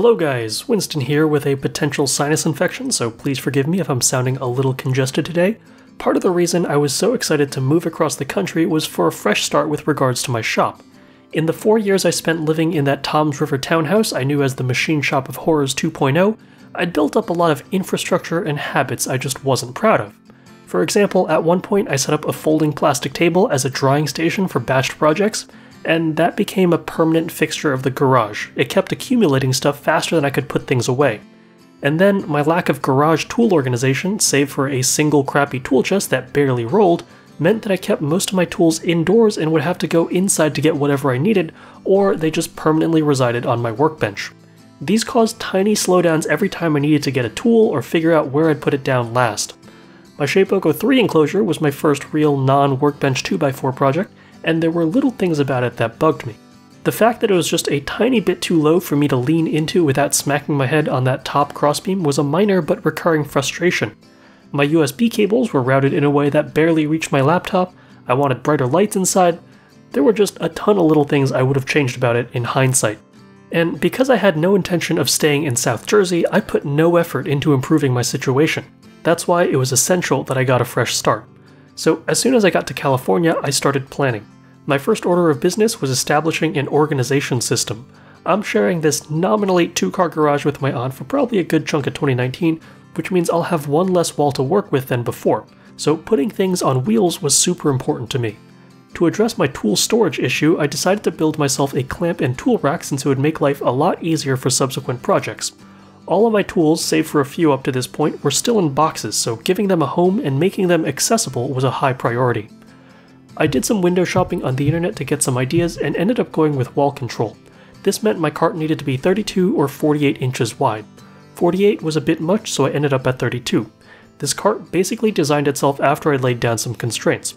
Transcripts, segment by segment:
Hello guys, Winston here with a potential sinus infection, so please forgive me if I'm sounding a little congested today. Part of the reason I was so excited to move across the country was for a fresh start with regards to my shop. In the four years I spent living in that Toms River townhouse I knew as the Machine Shop of Horrors 2.0, I'd built up a lot of infrastructure and habits I just wasn't proud of. For example, at one point I set up a folding plastic table as a drying station for batched projects, and that became a permanent fixture of the garage. It kept accumulating stuff faster than I could put things away. And then my lack of garage tool organization, save for a single crappy tool chest that barely rolled, meant that I kept most of my tools indoors and would have to go inside to get whatever I needed, or they just permanently resided on my workbench. These caused tiny slowdowns every time I needed to get a tool or figure out where I'd put it down last. My Shapeoko 3 enclosure was my first real non-workbench 2x4 project, and there were little things about it that bugged me. The fact that it was just a tiny bit too low for me to lean into without smacking my head on that top crossbeam was a minor but recurring frustration. My USB cables were routed in a way that barely reached my laptop, I wanted brighter lights inside, there were just a ton of little things I would have changed about it in hindsight. And because I had no intention of staying in South Jersey, I put no effort into improving my situation. That's why it was essential that I got a fresh start. So as soon as I got to California, I started planning. My first order of business was establishing an organization system. I'm sharing this nominally two car garage with my aunt for probably a good chunk of 2019, which means I'll have one less wall to work with than before, so putting things on wheels was super important to me. To address my tool storage issue, I decided to build myself a clamp and tool rack since it would make life a lot easier for subsequent projects. All of my tools, save for a few up to this point, were still in boxes, so giving them a home and making them accessible was a high priority. I did some window shopping on the internet to get some ideas and ended up going with wall control. This meant my cart needed to be 32 or 48 inches wide. 48 was a bit much, so I ended up at 32. This cart basically designed itself after I laid down some constraints.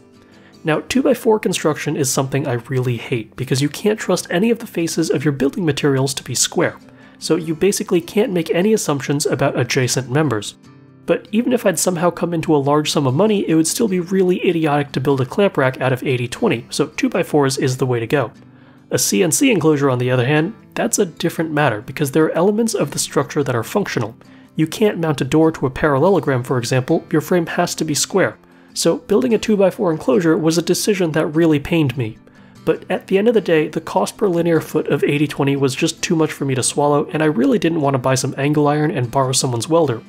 Now, 2x4 construction is something I really hate because you can't trust any of the faces of your building materials to be square so you basically can't make any assumptions about adjacent members. But even if I'd somehow come into a large sum of money, it would still be really idiotic to build a clamp rack out of 80-20, so 2x4s is the way to go. A CNC enclosure, on the other hand, that's a different matter because there are elements of the structure that are functional. You can't mount a door to a parallelogram, for example, your frame has to be square. So building a 2x4 enclosure was a decision that really pained me. But at the end of the day, the cost per linear foot of 8020 was just too much for me to swallow, and I really didn't want to buy some angle iron and borrow someone's welder.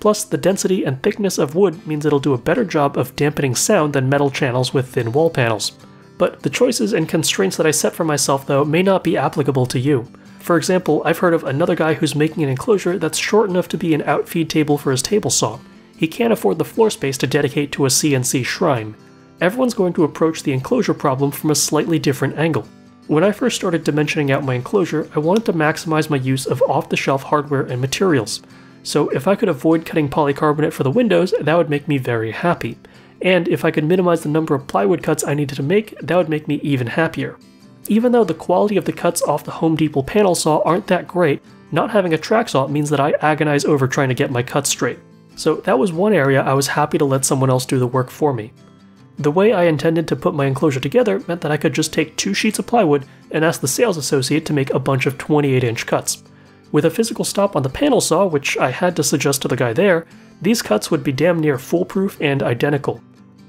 Plus, the density and thickness of wood means it'll do a better job of dampening sound than metal channels with thin wall panels. But the choices and constraints that I set for myself, though, may not be applicable to you. For example, I've heard of another guy who's making an enclosure that's short enough to be an outfeed table for his table saw. He can't afford the floor space to dedicate to a CNC shrine, everyone's going to approach the enclosure problem from a slightly different angle. When I first started dimensioning out my enclosure, I wanted to maximize my use of off-the-shelf hardware and materials. So if I could avoid cutting polycarbonate for the windows, that would make me very happy. And if I could minimize the number of plywood cuts I needed to make, that would make me even happier. Even though the quality of the cuts off the Home Depot panel saw aren't that great, not having a track saw means that I agonize over trying to get my cuts straight. So that was one area I was happy to let someone else do the work for me. The way I intended to put my enclosure together meant that I could just take two sheets of plywood and ask the sales associate to make a bunch of 28 inch cuts. With a physical stop on the panel saw, which I had to suggest to the guy there, these cuts would be damn near foolproof and identical.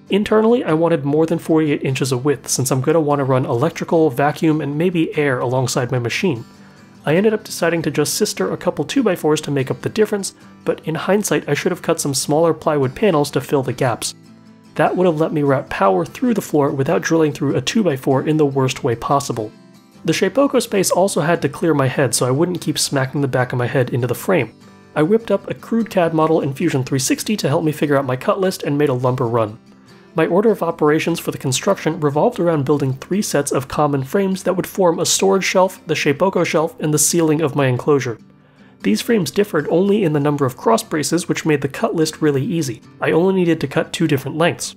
Internally, I wanted more than 48 inches of width since I'm going to want to run electrical, vacuum, and maybe air alongside my machine. I ended up deciding to just sister a couple 2x4s to make up the difference, but in hindsight I should have cut some smaller plywood panels to fill the gaps. That would have let me route power through the floor without drilling through a 2x4 in the worst way possible. The Shapeoko space also had to clear my head so I wouldn't keep smacking the back of my head into the frame. I whipped up a crude CAD model in Fusion 360 to help me figure out my cut list and made a lumber run. My order of operations for the construction revolved around building three sets of common frames that would form a storage shelf, the Shapeoko shelf, and the ceiling of my enclosure. These frames differed only in the number of cross braces, which made the cut list really easy. I only needed to cut two different lengths.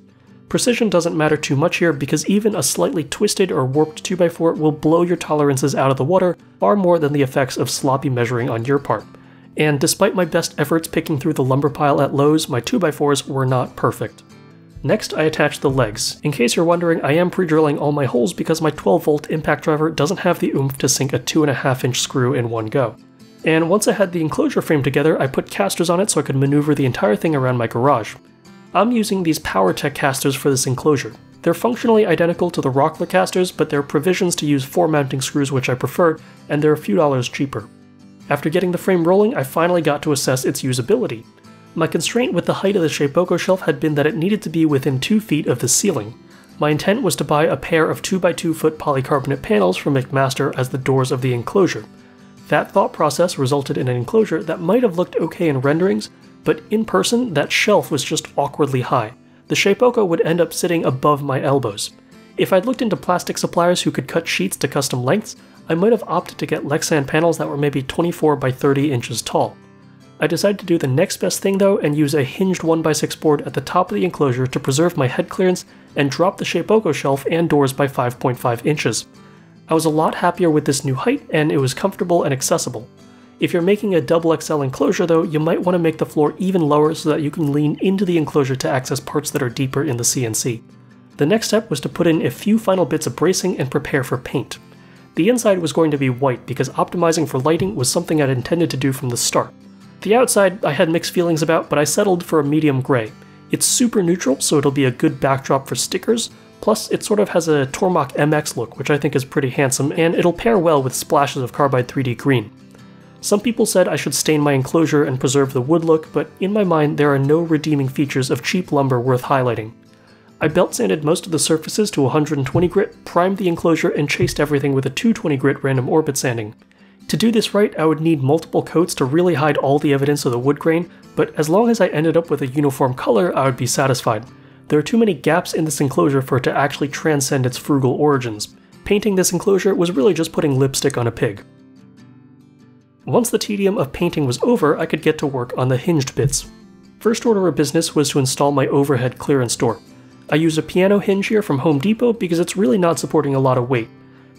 Precision doesn't matter too much here because even a slightly twisted or warped 2x4 will blow your tolerances out of the water far more than the effects of sloppy measuring on your part. And despite my best efforts picking through the lumber pile at Lowe's, my 2x4s were not perfect. Next, I attached the legs. In case you're wondering, I am pre-drilling all my holes because my 12 volt impact driver doesn't have the oomph to sink a 2.5 inch screw in one go. And once I had the enclosure frame together, I put casters on it so I could maneuver the entire thing around my garage. I'm using these Powertec casters for this enclosure. They're functionally identical to the Rockler casters, but there are provisions to use four mounting screws which I prefer, and they're a few dollars cheaper. After getting the frame rolling, I finally got to assess its usability. My constraint with the height of the Shapeoko shelf had been that it needed to be within 2 feet of the ceiling. My intent was to buy a pair of 2x2 foot polycarbonate panels from McMaster as the doors of the enclosure. That thought process resulted in an enclosure that might have looked okay in renderings, but in person, that shelf was just awkwardly high. The Shapeoko would end up sitting above my elbows. If I'd looked into plastic suppliers who could cut sheets to custom lengths, I might have opted to get Lexan panels that were maybe 24 by 30 inches tall. I decided to do the next best thing though and use a hinged 1x6 board at the top of the enclosure to preserve my head clearance and drop the Shapeoko shelf and doors by 5.5 inches. I was a lot happier with this new height and it was comfortable and accessible. If you're making a double XL enclosure though, you might want to make the floor even lower so that you can lean into the enclosure to access parts that are deeper in the CNC. The next step was to put in a few final bits of bracing and prepare for paint. The inside was going to be white because optimizing for lighting was something I'd intended to do from the start. The outside I had mixed feelings about, but I settled for a medium gray. It's super neutral, so it'll be a good backdrop for stickers, plus it sort of has a Tormach MX look, which I think is pretty handsome, and it'll pair well with splashes of Carbide 3D green. Some people said I should stain my enclosure and preserve the wood look, but in my mind there are no redeeming features of cheap lumber worth highlighting. I belt sanded most of the surfaces to 120 grit, primed the enclosure, and chased everything with a 220 grit random orbit sanding. To do this right, I would need multiple coats to really hide all the evidence of the wood grain, but as long as I ended up with a uniform color, I would be satisfied. There are too many gaps in this enclosure for it to actually transcend its frugal origins. Painting this enclosure was really just putting lipstick on a pig. Once the tedium of painting was over, I could get to work on the hinged bits. First order of business was to install my overhead clearance door. I used a piano hinge here from Home Depot because it's really not supporting a lot of weight.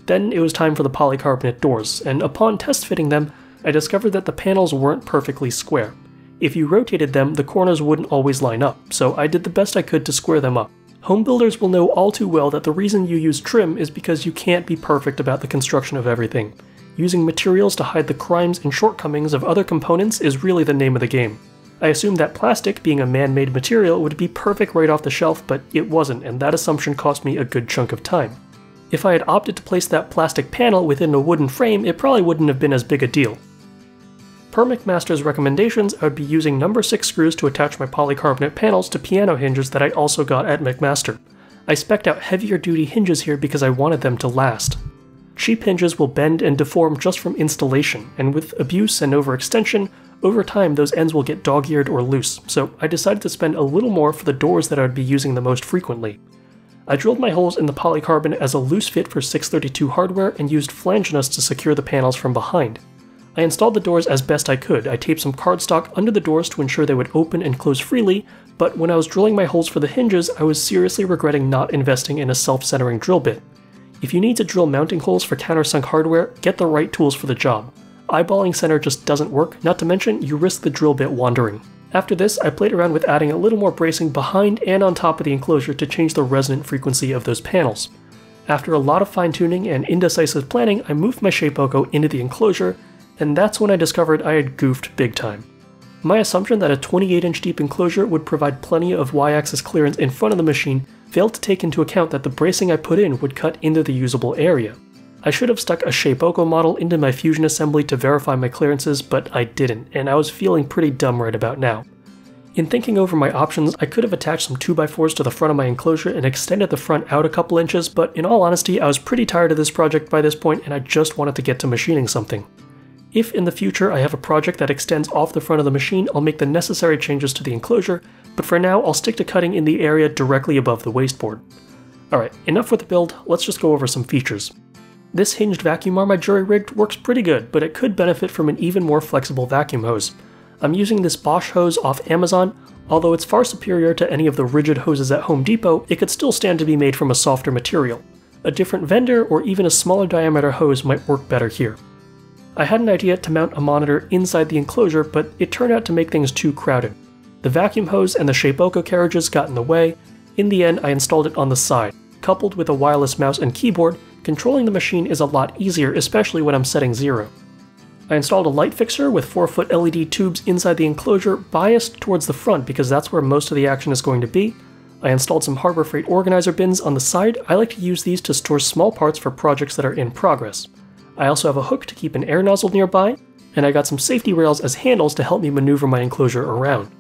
Then it was time for the polycarbonate doors, and upon test fitting them, I discovered that the panels weren't perfectly square. If you rotated them, the corners wouldn't always line up, so I did the best I could to square them up. Home builders will know all too well that the reason you use trim is because you can't be perfect about the construction of everything. Using materials to hide the crimes and shortcomings of other components is really the name of the game. I assumed that plastic, being a man-made material, would be perfect right off the shelf, but it wasn't, and that assumption cost me a good chunk of time. If I had opted to place that plastic panel within a wooden frame, it probably wouldn't have been as big a deal. Per McMaster's recommendations, I would be using number 6 screws to attach my polycarbonate panels to piano hinges that I also got at McMaster. I specced out heavier duty hinges here because I wanted them to last. Cheap hinges will bend and deform just from installation, and with abuse and overextension, over time those ends will get dog-eared or loose, so I decided to spend a little more for the doors that I would be using the most frequently. I drilled my holes in the polycarbonate as a loose fit for 632 hardware and used flange nuts to secure the panels from behind. I installed the doors as best I could. I taped some cardstock under the doors to ensure they would open and close freely, but when I was drilling my holes for the hinges, I was seriously regretting not investing in a self-centering drill bit. If you need to drill mounting holes for countersunk hardware, get the right tools for the job. Eyeballing center just doesn't work, not to mention you risk the drill bit wandering. After this, I played around with adding a little more bracing behind and on top of the enclosure to change the resonant frequency of those panels. After a lot of fine tuning and indecisive planning, I moved my Shapeoko into the enclosure, and that's when I discovered I had goofed big time. My assumption that a 28 inch deep enclosure would provide plenty of y axis clearance in front of the machine failed to take into account that the bracing I put in would cut into the usable area. I should have stuck a Shapeoko model into my Fusion assembly to verify my clearances, but I didn't, and I was feeling pretty dumb right about now. In thinking over my options, I could have attached some 2x4s to the front of my enclosure and extended the front out a couple inches, but in all honesty, I was pretty tired of this project by this point and I just wanted to get to machining something. If in the future I have a project that extends off the front of the machine, I'll make the necessary changes to the enclosure, but for now I'll stick to cutting in the area directly above the wasteboard. Alright, enough with the build, let's just go over some features. This hinged vacuum arm I jury-rigged works pretty good, but it could benefit from an even more flexible vacuum hose. I'm using this Bosch hose off Amazon, although it's far superior to any of the rigid hoses at Home Depot, it could still stand to be made from a softer material. A different vendor or even a smaller diameter hose might work better here. I had an idea to mount a monitor inside the enclosure, but it turned out to make things too crowded. The vacuum hose and the Shapeoko carriages got in the way. In the end, I installed it on the side. Coupled with a wireless mouse and keyboard, controlling the machine is a lot easier, especially when I'm setting zero. I installed a light fixer with 4 foot LED tubes inside the enclosure biased towards the front because that's where most of the action is going to be. I installed some Harbor Freight organizer bins on the side. I like to use these to store small parts for projects that are in progress. I also have a hook to keep an air nozzle nearby, and I got some safety rails as handles to help me maneuver my enclosure around.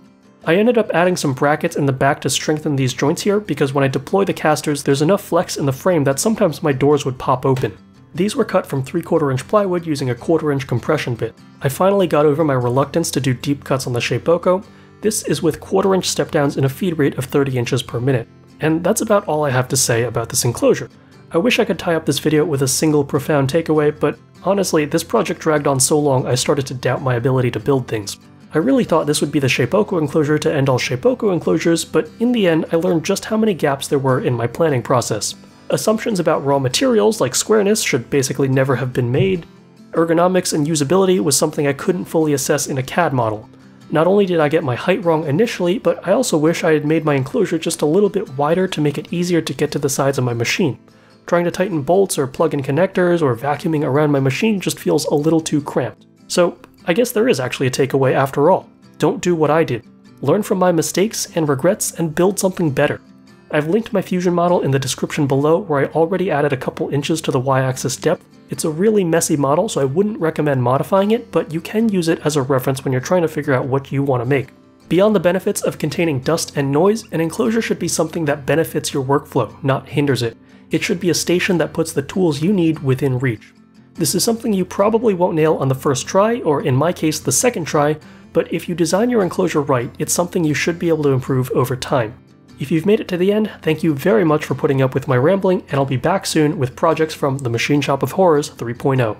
I ended up adding some brackets in the back to strengthen these joints here because when I deploy the casters, there's enough flex in the frame that sometimes my doors would pop open. These were cut from 3 quarter inch plywood using a quarter inch compression bit. I finally got over my reluctance to do deep cuts on the Shapeoko. This is with quarter inch step downs in a feed rate of 30 inches per minute. And that's about all I have to say about this enclosure. I wish I could tie up this video with a single profound takeaway, but honestly, this project dragged on so long I started to doubt my ability to build things. I really thought this would be the Shapeoko enclosure to end all Shapeoko enclosures, but in the end I learned just how many gaps there were in my planning process. Assumptions about raw materials like squareness should basically never have been made. Ergonomics and usability was something I couldn't fully assess in a CAD model. Not only did I get my height wrong initially, but I also wish I had made my enclosure just a little bit wider to make it easier to get to the sides of my machine. Trying to tighten bolts or plug in connectors or vacuuming around my machine just feels a little too cramped. So I guess there is actually a takeaway after all. Don't do what I did. Learn from my mistakes and regrets and build something better. I've linked my fusion model in the description below where I already added a couple inches to the y-axis depth. It's a really messy model so I wouldn't recommend modifying it, but you can use it as a reference when you're trying to figure out what you want to make. Beyond the benefits of containing dust and noise, an enclosure should be something that benefits your workflow, not hinders it. It should be a station that puts the tools you need within reach. This is something you probably won't nail on the first try, or in my case, the second try, but if you design your enclosure right, it's something you should be able to improve over time. If you've made it to the end, thank you very much for putting up with my rambling, and I'll be back soon with projects from the Machine Shop of Horrors 3.0.